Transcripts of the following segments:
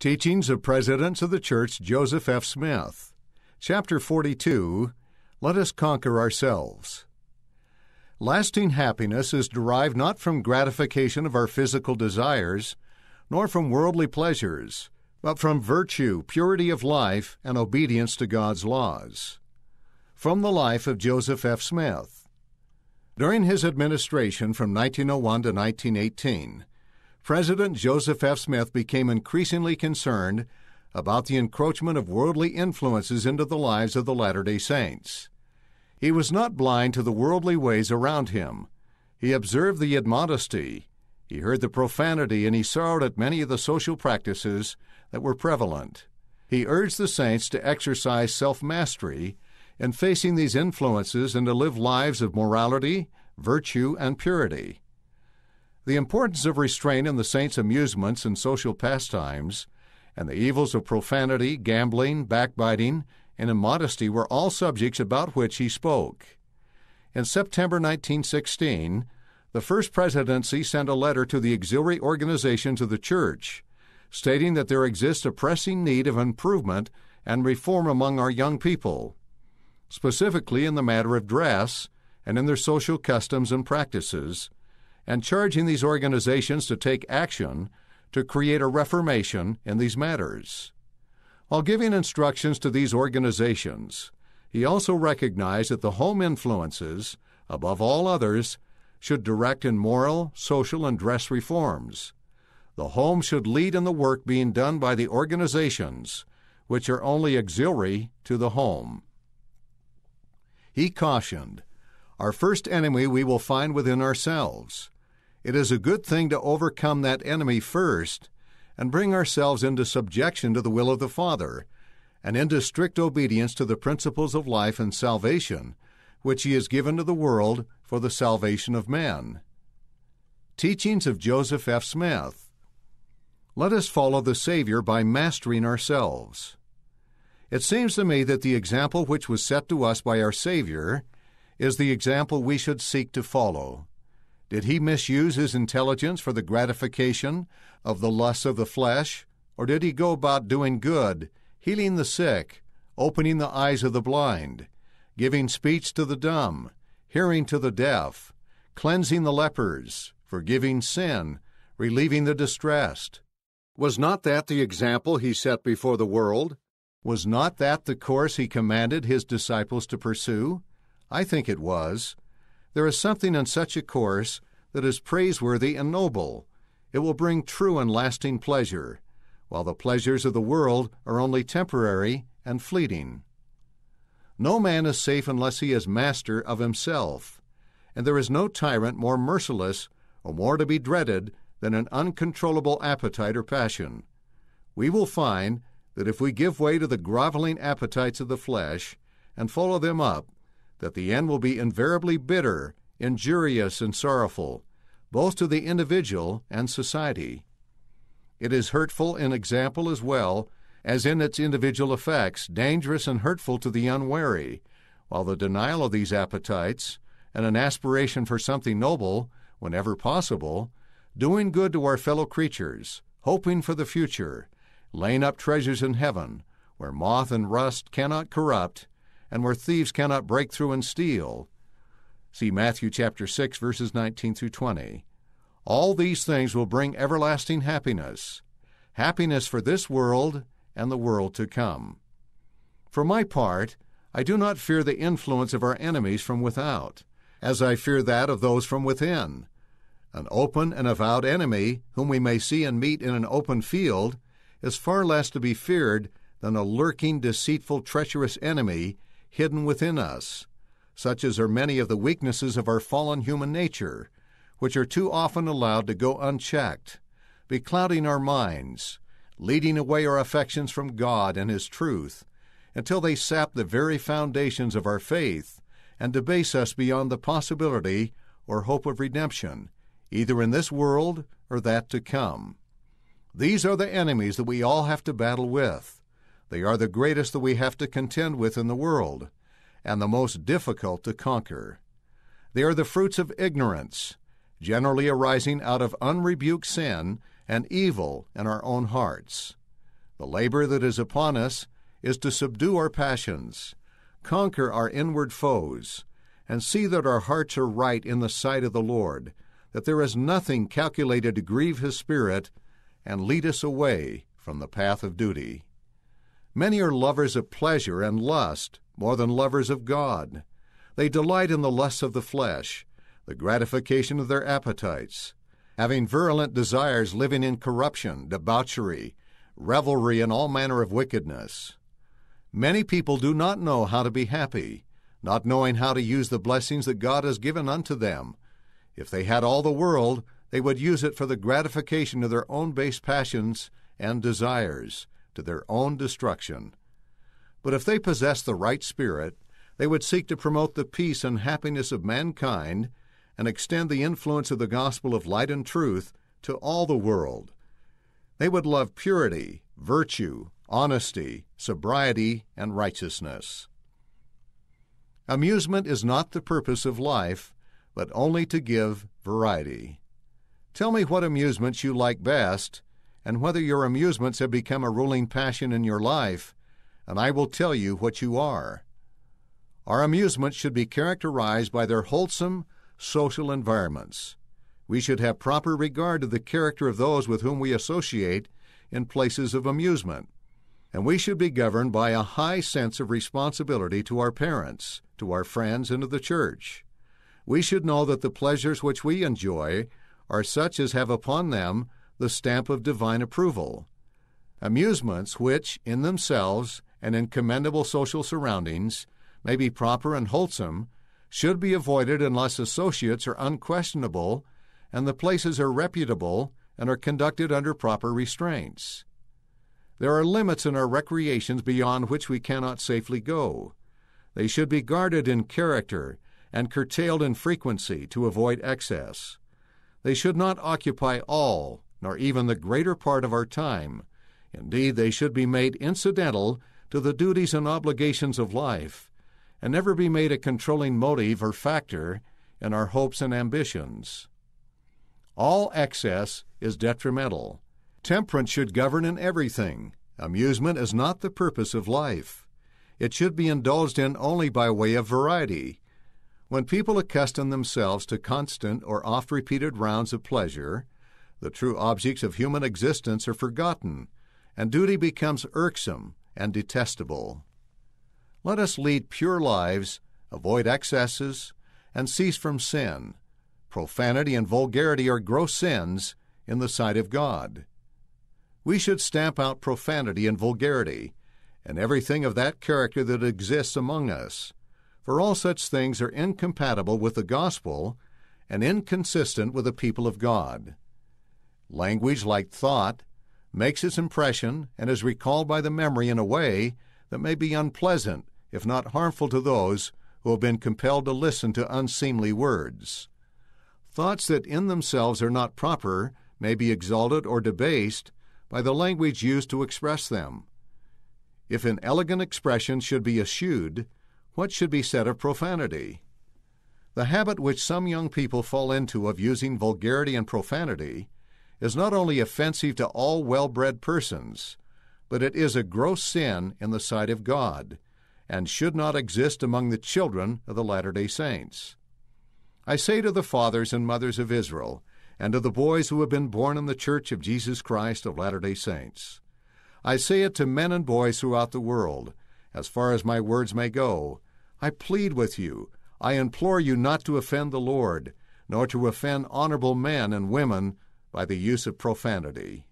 Teachings of Presidents of the Church Joseph F. Smith. Chapter 42 Let Us Conquer Ourselves. Lasting happiness is derived not from gratification of our physical desires, nor from worldly pleasures, but from virtue, purity of life, and obedience to God's laws. From the life of Joseph F. Smith. During his administration from 1901 to 1918, President Joseph F. Smith became increasingly concerned about the encroachment of worldly influences into the lives of the Latter day Saints. He was not blind to the worldly ways around him. He observed the immodesty, he heard the profanity, and he sorrowed at many of the social practices that were prevalent. He urged the saints to exercise self mastery in facing these influences and to live lives of morality, virtue, and purity. The importance of restraint in the saints' amusements and social pastimes, and the evils of profanity, gambling, backbiting, and immodesty were all subjects about which he spoke. In September 1916, the First Presidency sent a letter to the auxiliary organizations of the Church, stating that there exists a pressing need of improvement and reform among our young people, specifically in the matter of dress and in their social customs and practices and charging these organizations to take action to create a reformation in these matters. While giving instructions to these organizations, he also recognized that the home influences, above all others, should direct in moral, social, and dress reforms. The home should lead in the work being done by the organizations, which are only auxiliary to the home. He cautioned, Our first enemy we will find within ourselves. It is a good thing to overcome that enemy first and bring ourselves into subjection to the will of the Father and into strict obedience to the principles of life and salvation which He has given to the world for the salvation of man. Teachings of Joseph F. Smith. Let us follow the Savior by mastering ourselves. It seems to me that the example which was set to us by our Savior is the example we should seek to follow. Did he misuse his intelligence for the gratification of the lusts of the flesh, or did he go about doing good, healing the sick, opening the eyes of the blind, giving speech to the dumb, hearing to the deaf, cleansing the lepers, forgiving sin, relieving the distressed? Was not that the example he set before the world? Was not that the course he commanded his disciples to pursue? I think it was. There is something in such a course that is praiseworthy and noble. It will bring true and lasting pleasure, while the pleasures of the world are only temporary and fleeting. No man is safe unless he is master of himself, and there is no tyrant more merciless or more to be dreaded than an uncontrollable appetite or passion. We will find that if we give way to the groveling appetites of the flesh and follow them up, that the end will be invariably bitter, injurious, and sorrowful, both to the individual and society. It is hurtful in example as well as in its individual effects, dangerous and hurtful to the unwary, while the denial of these appetites and an aspiration for something noble, whenever possible, doing good to our fellow creatures, hoping for the future, laying up treasures in heaven, where moth and rust cannot corrupt, and where thieves cannot break through and steal. See Matthew chapter 6 verses 19 through 20. All these things will bring everlasting happiness, happiness for this world and the world to come. For my part, I do not fear the influence of our enemies from without, as I fear that of those from within. An open and avowed enemy, whom we may see and meet in an open field, is far less to be feared than a lurking, deceitful, treacherous enemy hidden within us, such as are many of the weaknesses of our fallen human nature, which are too often allowed to go unchecked, beclouding our minds, leading away our affections from God and His truth, until they sap the very foundations of our faith and debase us beyond the possibility or hope of redemption, either in this world or that to come. These are the enemies that we all have to battle with. They are the greatest that we have to contend with in the world, and the most difficult to conquer. They are the fruits of ignorance, generally arising out of unrebuked sin and evil in our own hearts. The labor that is upon us is to subdue our passions, conquer our inward foes, and see that our hearts are right in the sight of the Lord, that there is nothing calculated to grieve His Spirit and lead us away from the path of duty. Many are lovers of pleasure and lust more than lovers of God. They delight in the lusts of the flesh, the gratification of their appetites, having virulent desires living in corruption, debauchery, revelry, and all manner of wickedness. Many people do not know how to be happy, not knowing how to use the blessings that God has given unto them. If they had all the world, they would use it for the gratification of their own base passions and desires, to their own destruction. But if they possessed the right spirit, they would seek to promote the peace and happiness of mankind and extend the influence of the gospel of light and truth to all the world. They would love purity, virtue, honesty, sobriety, and righteousness. Amusement is not the purpose of life, but only to give variety. Tell me what amusements you like best, and whether your amusements have become a ruling passion in your life, and I will tell you what you are. Our amusements should be characterized by their wholesome social environments. We should have proper regard to the character of those with whom we associate in places of amusement and we should be governed by a high sense of responsibility to our parents, to our friends, and to the church. We should know that the pleasures which we enjoy are such as have upon them the stamp of divine approval. Amusements which, in themselves and in commendable social surroundings, may be proper and wholesome, should be avoided unless associates are unquestionable and the places are reputable and are conducted under proper restraints. There are limits in our recreations beyond which we cannot safely go. They should be guarded in character and curtailed in frequency to avoid excess. They should not occupy all, nor even the greater part of our time. Indeed, they should be made incidental to the duties and obligations of life, and never be made a controlling motive or factor in our hopes and ambitions. All excess is detrimental. Temperance should govern in everything. Amusement is not the purpose of life. It should be indulged in only by way of variety. When people accustom themselves to constant or oft repeated rounds of pleasure, the true objects of human existence are forgotten, and duty becomes irksome and detestable. Let us lead pure lives, avoid excesses, and cease from sin. Profanity and vulgarity are gross sins in the sight of God. We should stamp out profanity and vulgarity, and everything of that character that exists among us, for all such things are incompatible with the gospel and inconsistent with the people of God. Language, like thought, makes its impression and is recalled by the memory in a way that may be unpleasant, if not harmful to those who have been compelled to listen to unseemly words. Thoughts that in themselves are not proper may be exalted or debased by the language used to express them. If an elegant expression should be eschewed, what should be said of profanity? The habit which some young people fall into of using vulgarity and profanity is not only offensive to all well bred persons, but it is a gross sin in the sight of God, and should not exist among the children of the Latter day Saints. I say to the fathers and mothers of Israel, and to the boys who have been born in the Church of Jesus Christ of Latter day Saints. I say it to men and boys throughout the world, as far as my words may go. I plead with you, I implore you not to offend the Lord, nor to offend honorable men and women by the use of profanity.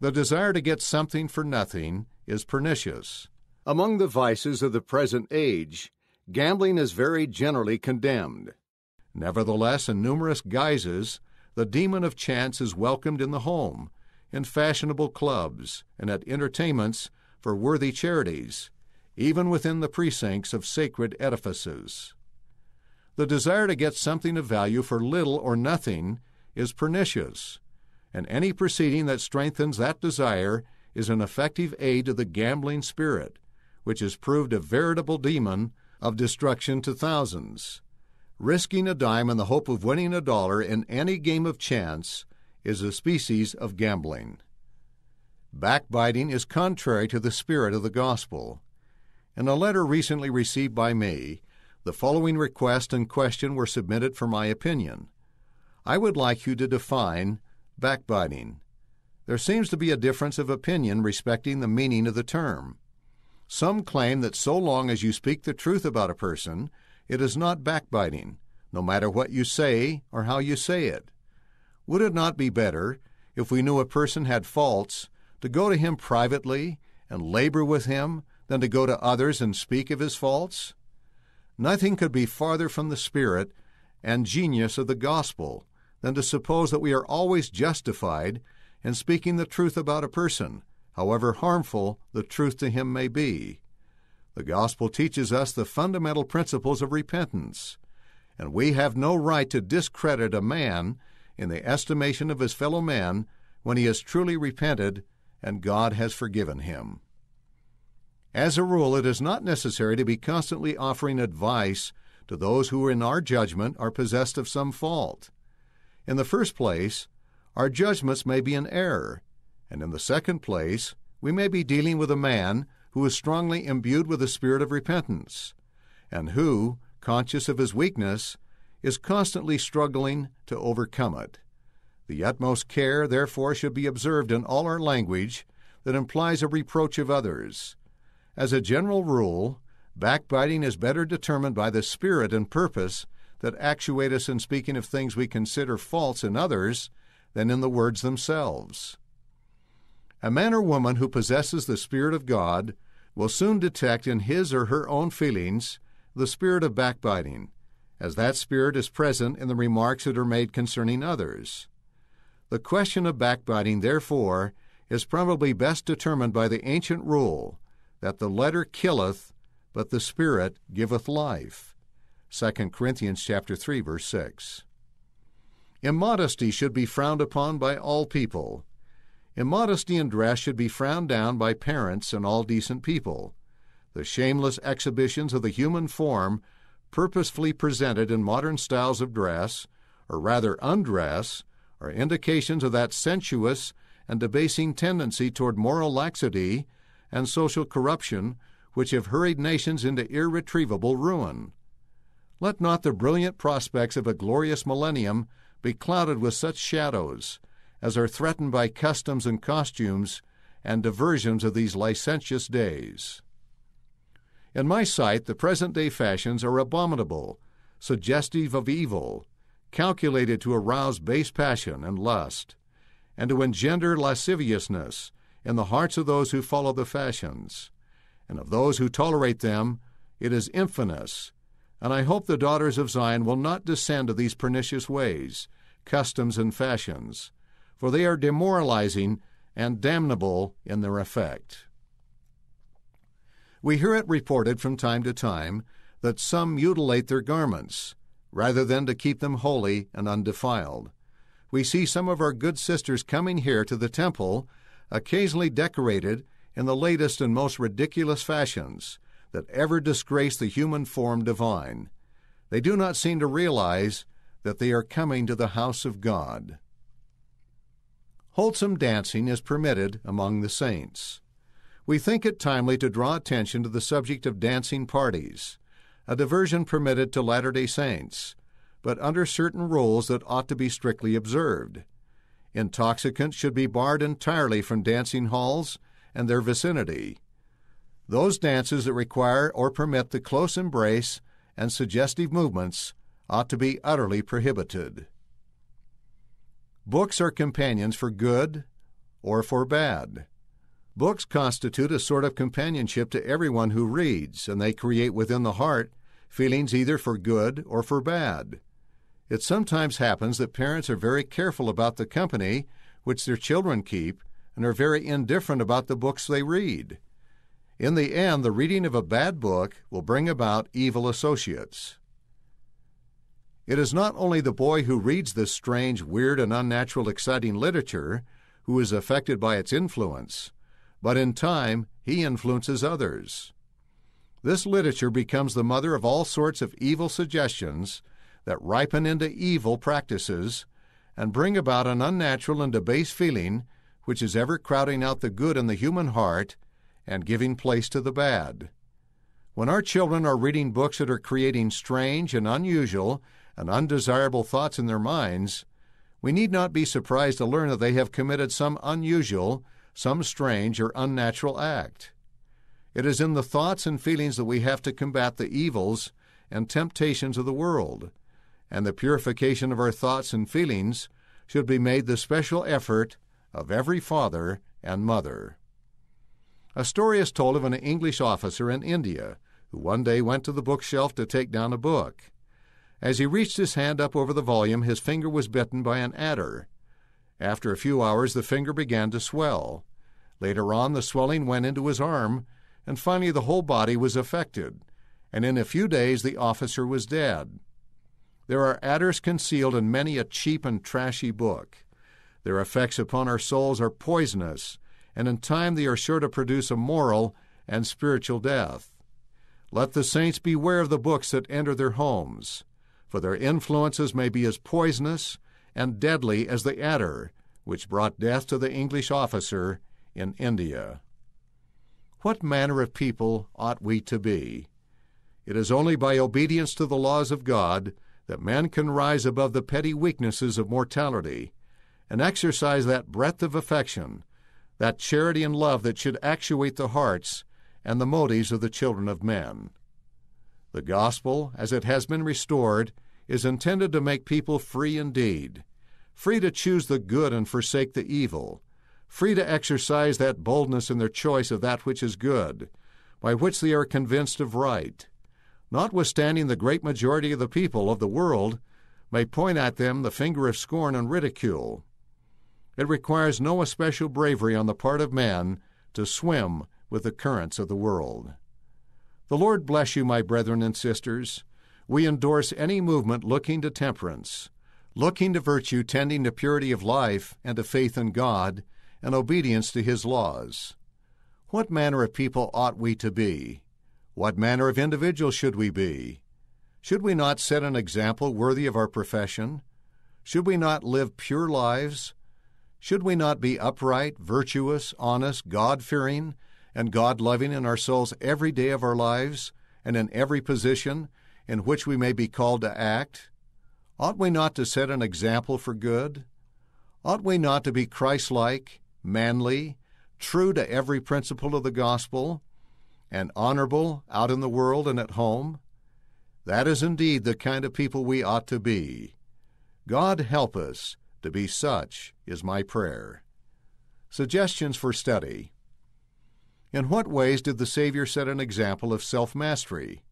The desire to get something for nothing is pernicious. Among the vices of the present age, gambling is very generally condemned. Nevertheless, in numerous guises, the demon of chance is welcomed in the home, in fashionable clubs, and at entertainments for worthy charities, even within the precincts of sacred edifices. The desire to get something of value for little or nothing is pernicious, and any proceeding that strengthens that desire is an effective aid to the gambling spirit, which has proved a veritable demon of destruction to thousands. Risking a dime in the hope of winning a dollar in any game of chance is a species of gambling. Backbiting is contrary to the spirit of the gospel. In a letter recently received by me, the following request and question were submitted for my opinion. I would like you to define backbiting. There seems to be a difference of opinion respecting the meaning of the term. Some claim that so long as you speak the truth about a person, it is not backbiting, no matter what you say or how you say it. Would it not be better, if we knew a person had faults, to go to him privately and labor with him than to go to others and speak of his faults? Nothing could be farther from the spirit and genius of the gospel than to suppose that we are always justified in speaking the truth about a person, however harmful the truth to him may be. The gospel teaches us the fundamental principles of repentance, and we have no right to discredit a man in the estimation of his fellow men when he has truly repented and God has forgiven him. As a rule, it is not necessary to be constantly offering advice to those who, in our judgment, are possessed of some fault. In the first place, our judgments may be in error, and in the second place, we may be dealing with a man who is strongly imbued with the spirit of repentance, and who, conscious of his weakness, is constantly struggling to overcome it. The utmost care, therefore, should be observed in all our language that implies a reproach of others. As a general rule, backbiting is better determined by the spirit and purpose that actuate us in speaking of things we consider false in others than in the words themselves. A man or woman who possesses the Spirit of God will soon detect in his or her own feelings the spirit of backbiting, as that spirit is present in the remarks that are made concerning others. The question of backbiting, therefore, is probably best determined by the ancient rule that the letter killeth, but the Spirit giveth life. 2 Corinthians chapter 3 verse 6. Immodesty should be frowned upon by all people. Immodesty in dress should be frowned down by parents and all decent people. The shameless exhibitions of the human form purposefully presented in modern styles of dress, or rather undress, are indications of that sensuous and debasing tendency toward moral laxity and social corruption which have hurried nations into irretrievable ruin. Let not the brilliant prospects of a glorious millennium be clouded with such shadows as are threatened by customs and costumes and diversions of these licentious days. In my sight, the present day fashions are abominable, suggestive of evil, calculated to arouse base passion and lust, and to engender lasciviousness in the hearts of those who follow the fashions, and of those who tolerate them, it is infamous. And I hope the daughters of Zion will not descend to these pernicious ways, customs, and fashions, for they are demoralizing and damnable in their effect. We hear it reported from time to time that some mutilate their garments, rather than to keep them holy and undefiled. We see some of our good sisters coming here to the temple occasionally decorated in the latest and most ridiculous fashions that ever disgrace the human form divine. They do not seem to realize that they are coming to the house of God. Wholesome dancing is permitted among the saints. We think it timely to draw attention to the subject of dancing parties, a diversion permitted to Latter day Saints, but under certain rules that ought to be strictly observed. Intoxicants should be barred entirely from dancing halls and their vicinity. Those dances that require or permit the close embrace and suggestive movements ought to be utterly prohibited. Books are companions for good or for bad. Books constitute a sort of companionship to everyone who reads, and they create within the heart feelings either for good or for bad. It sometimes happens that parents are very careful about the company which their children keep and are very indifferent about the books they read. In the end, the reading of a bad book will bring about evil associates. It is not only the boy who reads this strange, weird, and unnatural exciting literature who is affected by its influence, but in time he influences others. This literature becomes the mother of all sorts of evil suggestions that ripen into evil practices and bring about an unnatural and debased feeling which is ever crowding out the good in the human heart and giving place to the bad. When our children are reading books that are creating strange and unusual and undesirable thoughts in their minds, we need not be surprised to learn that they have committed some unusual, some strange or unnatural act. It is in the thoughts and feelings that we have to combat the evils and temptations of the world, and the purification of our thoughts and feelings should be made the special effort of every father and mother. A story is told of an English officer in India who one day went to the bookshelf to take down a book. As he reached his hand up over the volume, his finger was bitten by an adder. After a few hours, the finger began to swell. Later on, the swelling went into his arm, and finally the whole body was affected, and in a few days the officer was dead. There are adders concealed in many a cheap and trashy book. Their effects upon our souls are poisonous, and in time they are sure to produce a moral and spiritual death. Let the saints beware of the books that enter their homes for their influences may be as poisonous and deadly as the adder which brought death to the English officer in India. What manner of people ought we to be? It is only by obedience to the laws of God that man can rise above the petty weaknesses of mortality and exercise that breadth of affection, that charity and love that should actuate the hearts and the motives of the children of men. The gospel, as it has been restored, is intended to make people free indeed, free to choose the good and forsake the evil, free to exercise that boldness in their choice of that which is good, by which they are convinced of right. Notwithstanding the great majority of the people of the world may point at them the finger of scorn and ridicule. It requires no especial bravery on the part of man to swim with the currents of the world. The Lord bless you, my brethren and sisters. We endorse any movement looking to temperance, looking to virtue tending to purity of life and to faith in God and obedience to His laws. What manner of people ought we to be? What manner of individuals should we be? Should we not set an example worthy of our profession? Should we not live pure lives? Should we not be upright, virtuous, honest, God fearing, and God loving in our souls every day of our lives and in every position in which we may be called to act? Ought we not to set an example for good? Ought we not to be Christ like, manly, true to every principle of the gospel, and honorable out in the world and at home? That is indeed the kind of people we ought to be. God help us to be such, is my prayer. Suggestions for study. In what ways did the Savior set an example of self mastery?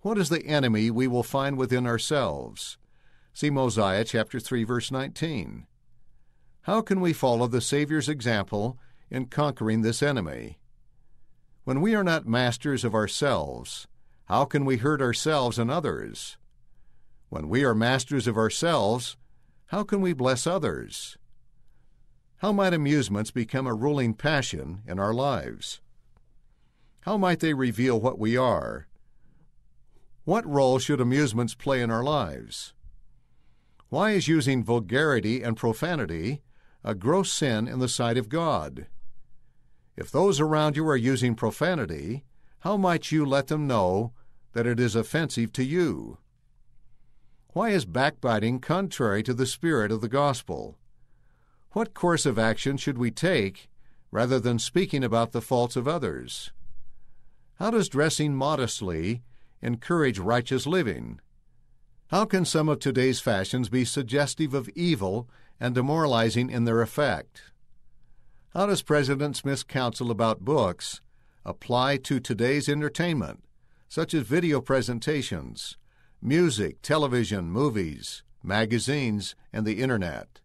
What is the enemy we will find within ourselves? See Mosiah chapter 3 verse 19. How can we follow the Savior's example in conquering this enemy? When we are not masters of ourselves, how can we hurt ourselves and others? When we are masters of ourselves, how can we bless others? How might amusements become a ruling passion in our lives? How might they reveal what we are? What role should amusements play in our lives? Why is using vulgarity and profanity a gross sin in the sight of God? If those around you are using profanity, how might you let them know that it is offensive to you? Why is backbiting contrary to the spirit of the gospel? What course of action should we take rather than speaking about the faults of others? How does dressing modestly encourage righteous living? How can some of today's fashions be suggestive of evil and demoralizing in their effect? How does President Smith's counsel about books apply to today's entertainment, such as video presentations, music, television, movies, magazines, and the Internet?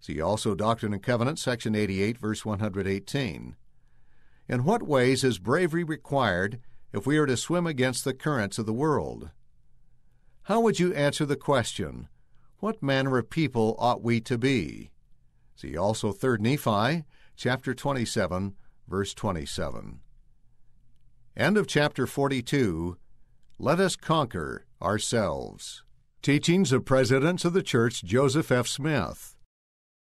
See also Doctrine and Covenants, section 88, verse 118. In what ways is bravery required if we are to swim against the currents of the world? How would you answer the question, What manner of people ought we to be? See also 3 Nephi, chapter 27, verse 27. End of chapter 42. Let us conquer ourselves. Teachings of Presidents of the Church Joseph F. Smith.